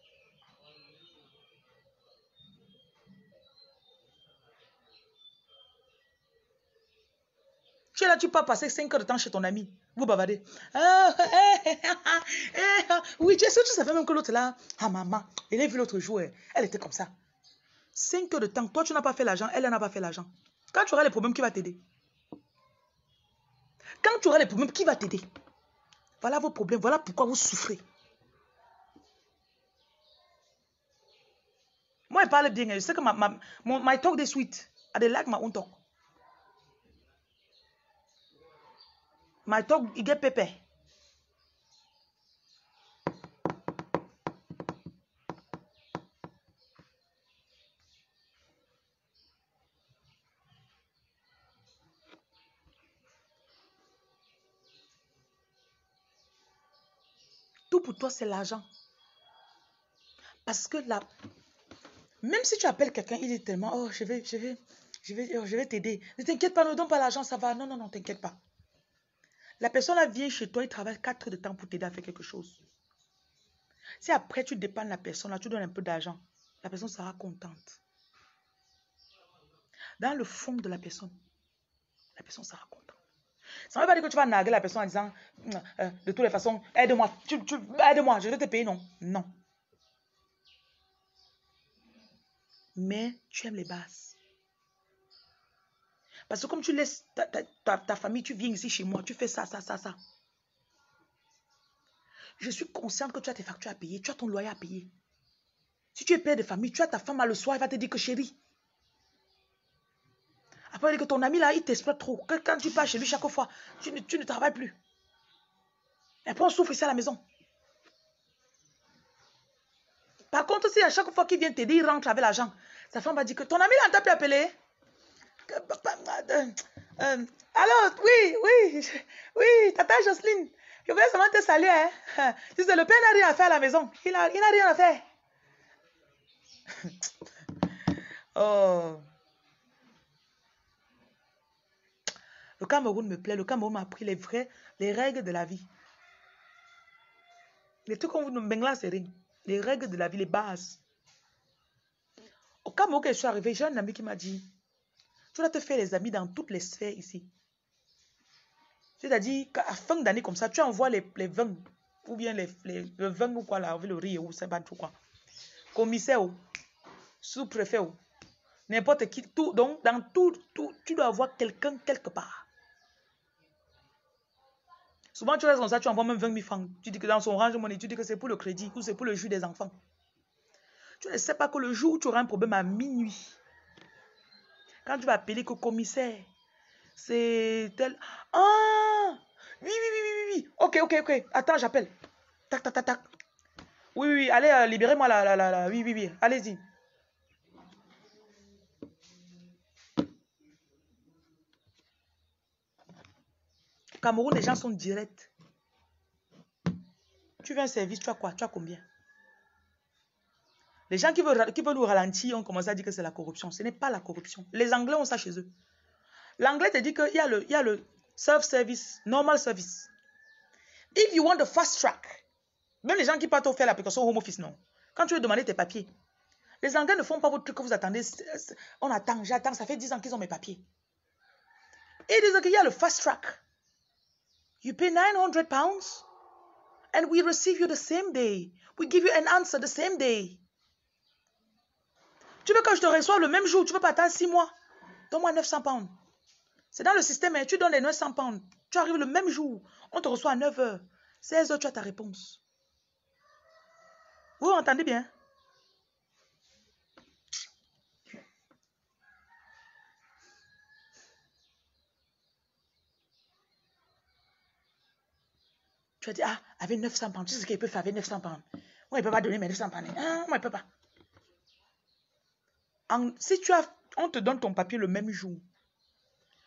Tu es là, tu peux passer 5 heures de temps chez ton ami. Vous bavardez. Ah, eh, eh, oui, tu sais, tu savais même que l'autre là, ah maman, elle a vu l'autre jour, elle était comme ça. 5 heures de temps, toi tu n'as pas fait l'argent, elle n'a pas fait l'argent. Quand tu auras les problèmes, qui va t'aider Quand tu auras les problèmes, qui va t'aider Voilà vos problèmes, voilà pourquoi vous souffrez. Moi, je parle bien. Je sais que ma, ma, my talk this sweet. I like my own talk. My talk, il get pépé. Tout pour toi, c'est l'argent. Parce que là, même si tu appelles quelqu'un, il est tellement, oh, je vais, je vais, je vais, oh, je vais t'aider. Ne t'inquiète pas, ne donne pas l'argent, ça va. Non, non, non, t'inquiète pas. La personne là vient chez toi, il travaille 4 heures de temps pour t'aider à faire quelque chose. Si après tu dépends de la personne là, tu donnes un peu d'argent, la personne sera contente. Dans le fond de la personne, la personne sera contente. Ça ne veut pas dire que tu vas narguer la personne en disant, euh, de toutes les façons, aide-moi, aide-moi, je vais te payer, non. Non. Mais tu aimes les bases. Parce que comme tu laisses ta, famille, tu viens ici chez moi, tu fais ça, ça, ça, ça. Je suis consciente que tu as tes factures à payer, tu as ton loyer à payer. Si tu es père de famille, tu as ta femme à le soir, elle va te dire que chérie. Après, que ton ami là, il t'exploite trop. Quand tu pars chez lui chaque fois, tu ne, tu ne travailles plus. Et après, on souffre ici à la maison. Par contre, si à chaque fois qu'il vient t'aider, il rentre avec l'argent, sa femme va dire que ton ami là, on t'a plus appelé. Euh, alors, oui, oui, *laughs* oui, tata Jocelyne, je voulais seulement te saluer. Hein. *laughs* le père n'a rien à faire à la maison. Il n'a rien à faire. *laughs* oh. Le Cameroun me plaît. Le Cameroun m'a appris les vraies, les règles de la vie. Les trucs qu'on vous nous c'est rien. Les règles de la vie, les bases. Au cas où je suis arrivé, j'ai un ami qui m'a dit, tu dois te faire les amis dans toutes les sphères ici. C'est-à-dire qu'à fin d'année comme ça, tu envoies les, les vins, ou bien les, les, le vin ou quoi là, le riz ou c'est pas tout quoi. Commissaire sous-préfet n'importe qui, tout, donc dans tout, tout, tu dois avoir quelqu'un quelque part. Souvent, tu restes comme ça, tu envoies même 20 000 francs. Tu dis que dans son range money, tu dis que c'est pour le crédit ou c'est pour le jus des enfants. Tu ne sais pas que le jour où tu auras un problème à minuit, quand tu vas appeler que commissaire, c'est tel. Ah Oui, oui, oui, oui, oui, oui. Ok, ok, ok. Attends, j'appelle. Tac, tac, tac, tac. Oui, oui, oui. Allez, euh, libérez-moi la, la, la, la. Oui, oui, oui. Allez-y. Cameroun, les gens sont directs. Tu veux un service, tu as quoi? Tu as combien? Les gens qui veulent, nous ralentir ont commencé à dire que c'est la corruption. Ce n'est pas la corruption. Les Anglais ont ça chez eux. L'anglais te dit qu'il y a le, il y a le self-service, normal service. If you want the fast track, même les gens qui partent faire l'application home office, non. Quand tu veux demander tes papiers, les Anglais ne font pas votre truc que vous attendez. On attend, j'attends, ça fait 10 ans qu'ils ont mes papiers. Et ils disent qu'il y a le fast track. You pay 900 pounds and we receive you the same day. We give you an answer the same day. Tu veux que je te reçoive le même jour, tu veux pas attendre 6 mois. Donne-moi 900 pounds. C'est dans le système, hein. tu donnes les 900 pounds. Tu arrives le même jour. On te reçoit à 9 h 16 h tu as ta réponse. Vous entendez bien? Tu as dit, ah, avec 900 pounds, tu sais ce qu'il peut faire avec 900 pounds? Moi, il ne peut pas donner mes 900 pounds. Ah, moi, il ne peut pas. Si tu as, on te donne ton papier le même jour,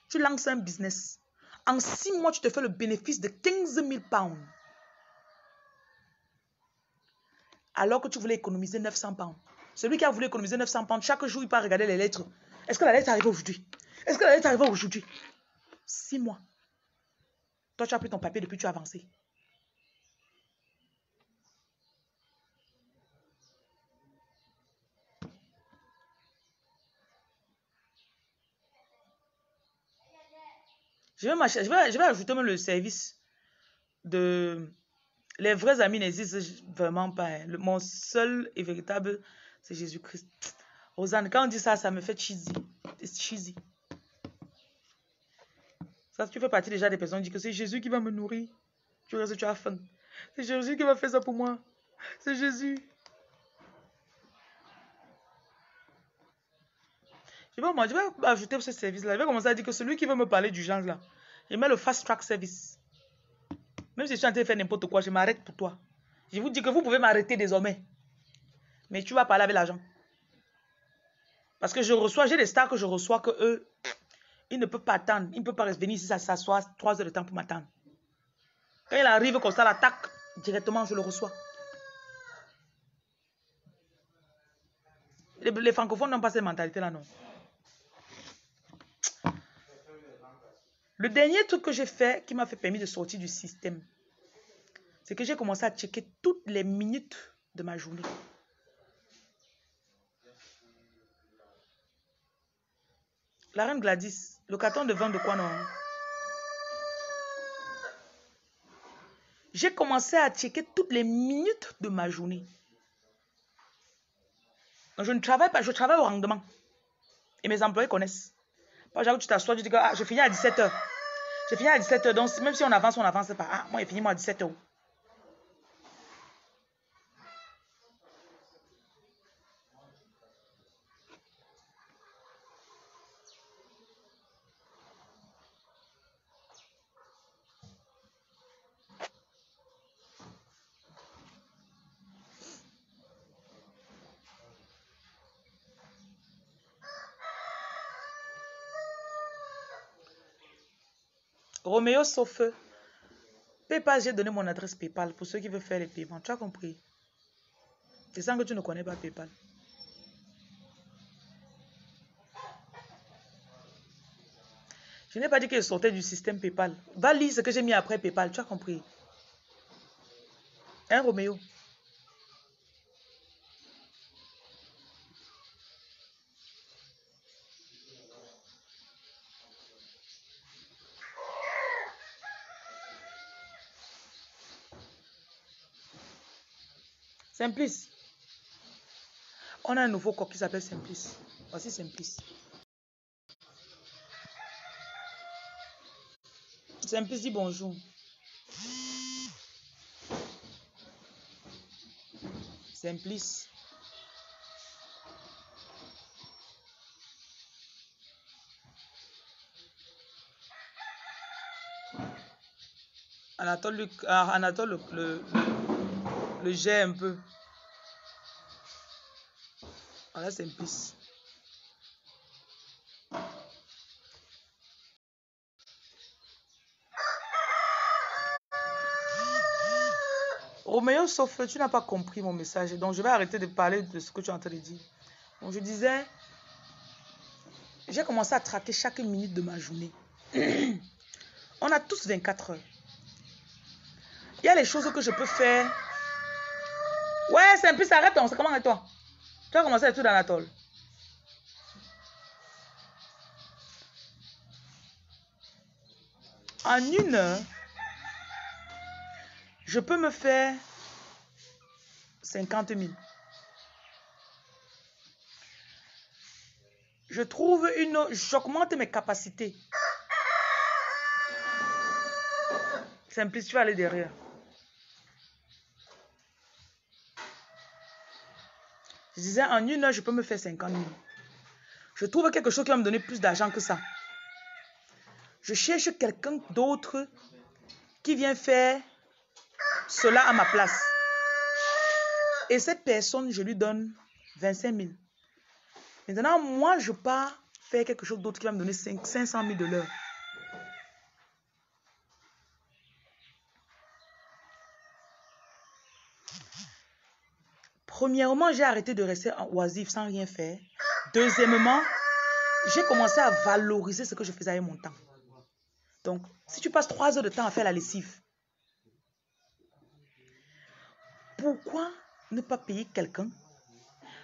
tu lances un business. En six mois, tu te fais le bénéfice de 15 000 pounds. Alors que tu voulais économiser 900 pounds. Celui qui a voulu économiser 900 pounds, chaque jour, il peut regarder les lettres. Est-ce que la lettre arrive aujourd'hui? Est-ce que la lettre arrive aujourd'hui? Six mois. Toi, tu as pris ton papier depuis que tu as avancé. Je vais, ajouter même le service de... Les vrais amis n'existent vraiment pas. Hein. mon seul et véritable, c'est Jésus-Christ. Rosanne, quand on dit ça, ça me fait cheesy. cheesy. Ça, tu fais partie déjà des personnes qui disent que c'est Jésus qui va me nourrir. Tu restes, tu as faim. C'est Jésus qui va faire ça pour moi. C'est Jésus. Je vais, moi, je ajouter ce service-là. Je vais commencer à dire que celui qui veut me parler du genre là, je mets le fast track service. Même si je suis en train de faire n'importe quoi, je m'arrête pour toi. Je vous dis que vous pouvez m'arrêter désormais. Mais tu vas parler avec l'agent. Parce que je reçois, j'ai des stars que je reçois que eux, ils ne peuvent pas attendre. Ils ne peuvent pas venir ici s'asseoir trois heures de temps pour m'attendre. Quand il arrive comme ça, l'attaque, directement, je le reçois. Les francophones n'ont pas cette mentalité-là, non. Le dernier truc que j'ai fait qui m'a fait permis de sortir du système, c'est que j'ai commencé à checker toutes les minutes de ma journée. La reine Gladys, le carton de vin de quoi non? J'ai commencé à checker toutes les minutes de ma journée. Je ne travaille pas, je travaille au rendement. Et mes employés connaissent. Exemple, tu t'assois, tu dis que ah, je finis à 17h. Je finis à 17h, donc même si on avance, on avance pas. Ah, moi, il finit moi à 17h. Roméo Sauf-Feu. PayPal, j'ai donné mon adresse PayPal pour ceux qui veulent faire les paiements. Tu as compris? C'est ça que tu ne connais pas PayPal. Je n'ai pas dit que je sortais du système PayPal. Va lire ce que j'ai mis après PayPal. Tu as compris? Hein, Roméo? Simplice. On a un nouveau coq qui s'appelle Simplice. Voici Simplice. Simplice dit bonjour. Simplice. Anatole, le, ah, Anatole le, le, jet un peu. Voilà, Simplice. Roméo, sauf tu n'as pas compris mon message. Donc, je vais arrêter de parler de ce que tu es en train de dire. Je disais, j'ai commencé à traquer chaque minute de ma journée. *clears throat* On a tous 24 heures. Il y a les choses que je peux faire. Ouais, c'est un peu, arrête, on comment avec toi Tu as commencé tout dans la tôle. En une heure, je peux me faire 50 000. Je trouve une... J'augmente mes capacités. Simplice, tu vas aller derrière. Je disais, en une heure, je peux me faire 50 000. Je trouve quelque chose qui va me donner plus d'argent que ça. Je cherche quelqu'un d'autre qui vient faire cela à ma place. Et cette personne, je lui donne 25 000. Maintenant, moi, je pars faire quelque chose d'autre qui va me donner 500 000 de l'heure. Premièrement, j'ai arrêté de rester en oisif sans rien faire. Deuxièmement, j'ai commencé à valoriser ce que je faisais avec mon temps. Donc, si tu passes trois heures de temps à faire la lessive, pourquoi ne pas payer quelqu'un?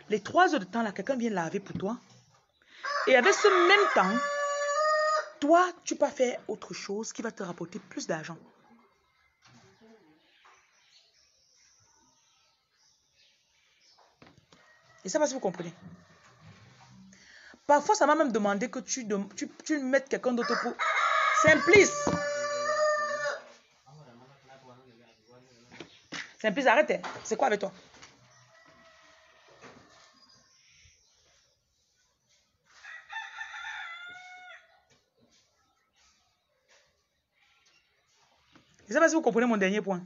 Les trois heures de temps, là, quelqu'un vient laver pour toi. Et avec ce même temps, toi, tu peux faire autre chose qui va te rapporter plus d'argent. Et ça, pas si vous comprenez. Parfois, ça m'a même demandé que tu, tu, tu mettes quelqu'un d'autre pour... Simplice. Simplice, arrête. Hein. C'est quoi avec toi? Je ne sais pas si vous comprenez mon dernier point.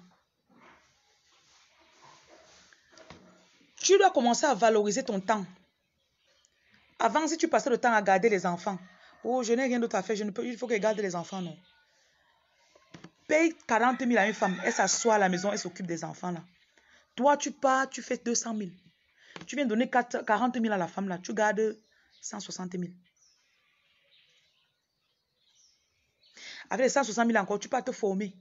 Tu dois commencer à valoriser ton temps. Avant, si tu passais le temps à garder les enfants, oh, je n'ai rien d'autre à faire, il faut que garde les enfants, non. Paye 40 000 à une femme, elle s'assoit à la maison, elle s'occupe des enfants, là. Toi, tu pars, tu fais 200 000. Tu viens donner 40 000 à la femme, là, tu gardes 160 000. Avec les 160 000 encore, tu peux te former.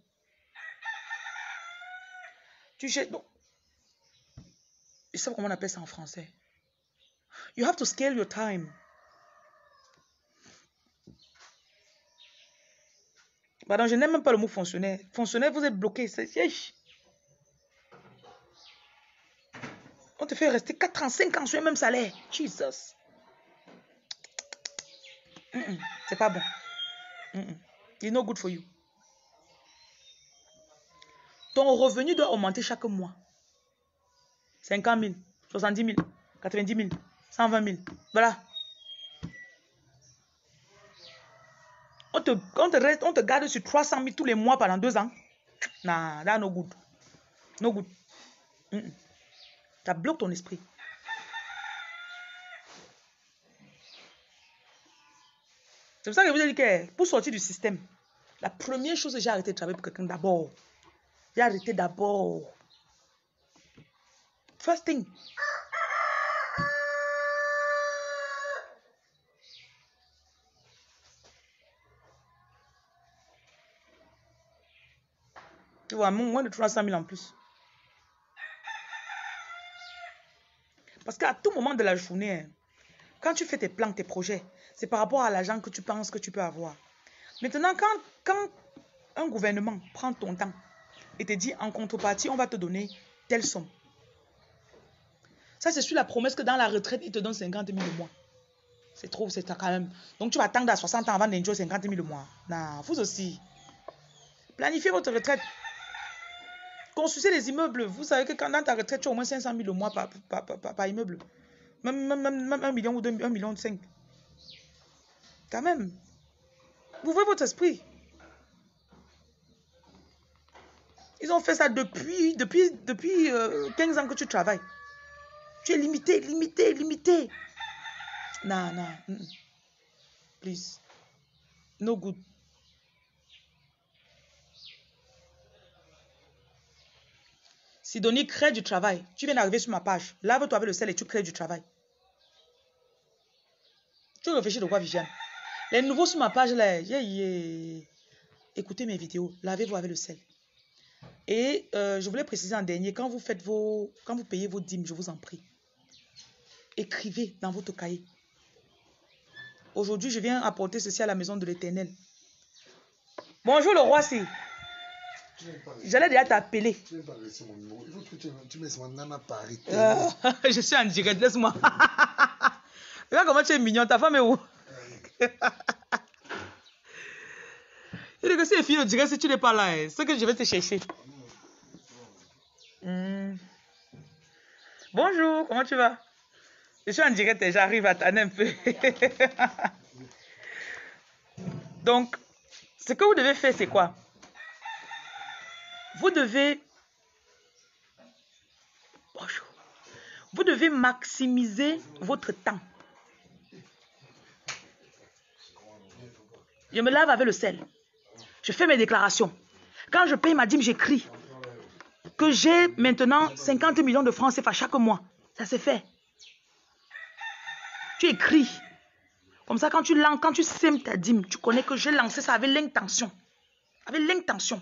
Tu donc, je sais comment on appelle ça en français. You have to scale your time. Pardon, je n'aime même pas le mot fonctionnaire. Fonctionnaire, vous êtes bloqué. On te fait rester 4 ans, 5 ans sur le même salaire. Jesus. C'est pas bon. It's not good for you. Ton revenu doit augmenter chaque mois. 50 000, 70 000, 90 000, 120 000. Voilà. On te, on te, reste, on te garde sur 300 000 tous les mois pendant deux ans. Nah, that's no good. No good. Ça bloque ton esprit. C'est pour ça que je vous ai dit que pour sortir du système, la première chose que j'ai arrêté de travailler pour quelqu'un d'abord. J'ai arrêté d'abord First thing. Tu vois, moins de 300 000 en plus. Parce qu'à tout moment de la journée, hein, quand tu fais tes plans, tes projets, c'est par rapport à l'argent que tu penses que tu peux avoir. Maintenant, quand, quand un gouvernement prend ton temps et te dit en contrepartie, on va te donner telle somme. Ça, c'est sur la promesse que dans la retraite, il te donne 50 000 le mois. C'est trop, c'est quand même. Donc, tu vas attendre à 60 ans avant d'enjoy 50 000 le mois. Non, vous aussi. Planifiez votre retraite. Construisez les immeubles. Vous savez que quand dans ta retraite, tu as au moins 500 000 le mois par, immeuble. Même 1 million ou 2, 1 million 5. Quand même. Ouvrez votre esprit. Ils ont fait ça depuis, depuis, depuis 15 euh, ans que tu travailles. Tu es limité, limité, limité. Non, non. Please. No good. Sidonie crée du travail. Tu viens d'arriver sur ma page. Lave-toi avec le sel et tu crées du travail. Tu réfléchis de quoi, Viviane? Les nouveaux sur ma page, là, écoutez mes vidéos. Lavez-vous avec le sel. Et euh, je voulais préciser en dernier, quand vous faites vos, quand vous payez vos dîmes, je vous en prie, écrivez dans votre cahier. Aujourd'hui, je viens apporter ceci à la maison de l'Éternel. Bonjour le roi, c'est. J'allais déjà t'appeler. Tu *laughs* Je suis en direct, laisse-moi. *laughs* Regarde comment tu es mignon, ta femme est où? *laughs* Il dit que si les filles direct, si tu n'es pas là, hein, c'est que je vais te chercher. Hmm. Bonjour, comment tu vas? Je suis en direct et j'arrive à t'en un peu. *laughs* Donc, ce que vous devez faire, c'est quoi? Vous devez... Bonjour. Vous devez maximiser votre temps. Je me lave avec le sel. Je fais mes déclarations. Quand je paye ma dîme, j'écris que j'ai maintenant 50 millions de francs CFA chaque mois. Ça s'est fait. Tu écris. Comme ça, quand tu, quand tu sèmes ta dîme, tu connais que j'ai lancé ça avec l'intention. Avec l'intention.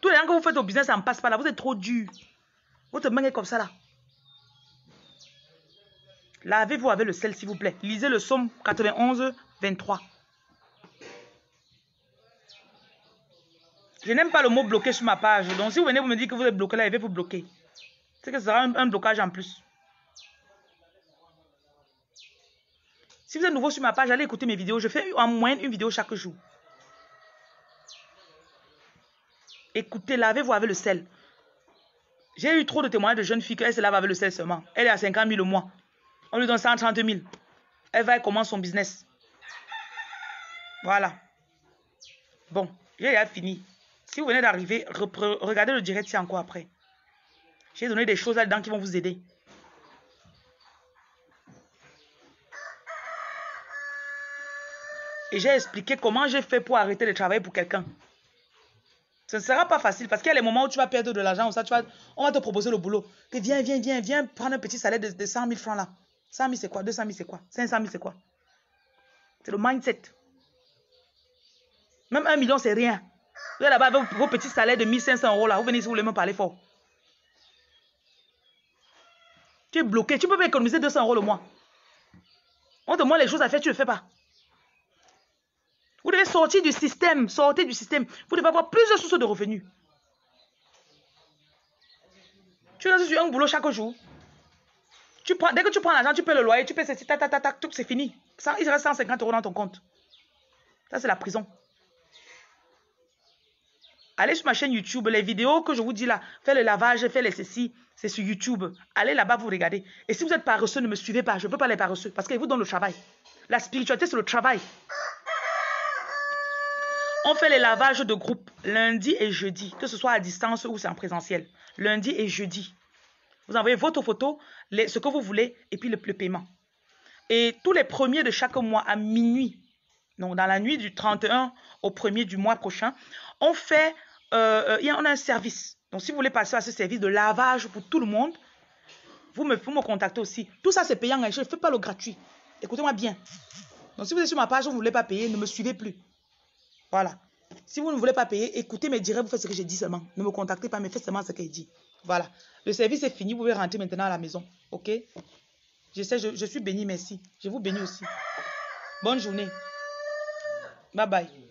Tous les gens que vous faites au business, ça ne passe pas là. Vous êtes trop dur. Votre main est comme ça là. Lavez-vous avec le sel, s'il vous plaît. Lisez le psaume 91, 23. Je n'aime pas le mot bloqué sur ma page. Donc, si vous venez vous me dire que vous êtes bloqué là, je vais vous bloquer. C'est que ce sera un, blocage en plus. Si vous êtes nouveau sur ma page, allez écouter mes vidéos. Je fais en moyenne une vidéo chaque jour. Écoutez, lavez-vous avec le sel. J'ai eu trop de témoignages de jeunes filles qu'elles se lavent avec le sel seulement. Elle est à 50 000 le mois. On lui donne 130 000. Elle va et commence son business. Voilà. Bon, j'ai fini. Si vous venez d'arriver, regardez le direct, c'est encore après. J'ai donné des choses là-dedans qui vont vous aider. Et j'ai expliqué comment j'ai fait pour arrêter de travailler pour quelqu'un. Ce ne sera pas facile parce qu'il y a les moments où tu vas perdre de l'argent, ça, tu vas, on va te proposer le boulot. Que viens, viens, viens, viens prendre un petit salaire de, de 100 000 francs là. 100 000 c'est quoi? 200 000 c'est quoi? 500 000 c'est quoi? C'est le mindset. Même 1 million c'est rien. Vous êtes là-bas vos, petits salaires de 1500 euros là. Vous venez ici, vous voulez me parler fort. Tu es bloqué. Tu peux pas économiser 200 euros le mois. On te demande les choses à faire, tu ne le fais pas. Vous devez sortir du système. Sortir du système. Vous devez avoir plusieurs sources de revenus. Tu es sur un boulot chaque jour. Tu prends, dès que tu prends l'argent, tu paies le loyer, tu paies ceci, tac, tac, tac, tout, c'est fini. Il reste 150 euros dans ton compte. Ça, c'est la prison. Allez sur ma chaîne YouTube, les vidéos que je vous dis là, fais le lavage, fais les ceci, c'est sur YouTube. Allez là-bas, vous regardez. Et si vous êtes paresseux, ne me suivez pas. Je ne peux pas les paresseux parce qu'ils vous donnent le travail. La spiritualité, c'est le travail. On fait les lavages de groupe lundi et jeudi, que ce soit à distance ou c'est en présentiel. Lundi et jeudi. Vous envoyez votre photo, ce que vous voulez, et puis le, le paiement. Et tous les premiers de chaque mois à minuit, donc dans la nuit du 31 au premier du mois prochain, on fait euh, euh, on a un service. Donc, si vous voulez passer à ce service de lavage pour tout le monde, vous me, me contactez aussi. Tout ça, c'est payant. Hein. Je ne fais pas le gratuit. Écoutez-moi bien. Donc, si vous êtes sur ma page, vous ne voulez pas payer, ne me suivez plus. Voilà. Si vous ne voulez pas payer, écoutez mes directs, vous faites ce que j'ai dit seulement. Ne me contactez pas, mais faites seulement ce qu'il dit. Voilà. Le service est fini, vous pouvez rentrer maintenant à la maison. OK? Je sais, je, je suis béni, merci. Je vous bénis aussi. Bonne journée. Bye bye.